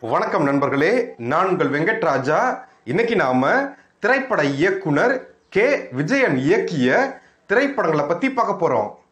வணக்கம் நண்பர்களே நான் உங்கள் வெங்கட்ராஜா. இன்னைக்கு நாம திரைப்பட இயக்குனர் கே. விஜயன் இயக்கிய திரைப்படங்களை பத்தி பார்க்க போறோம்.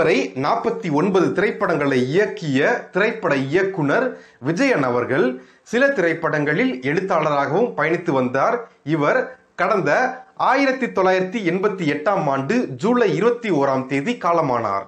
இதுவரை நாற்பத்தி ஒன்பது திரைப்படங்களை இயக்கிய திரைப்பட இயக்குனர் விஜயன் அவர்கள் சில திரைப்படங்களில் எழுத்தாளராகவும் பயணித்து வந்தார். இவர் கடந்த ஆயிரத்தி தொள்ளாயிரத்தி எண்பத்தி எட்டாம் ஆண்டு ஜூலை இருபத்தி ஓராம் தேதி காலமானார்.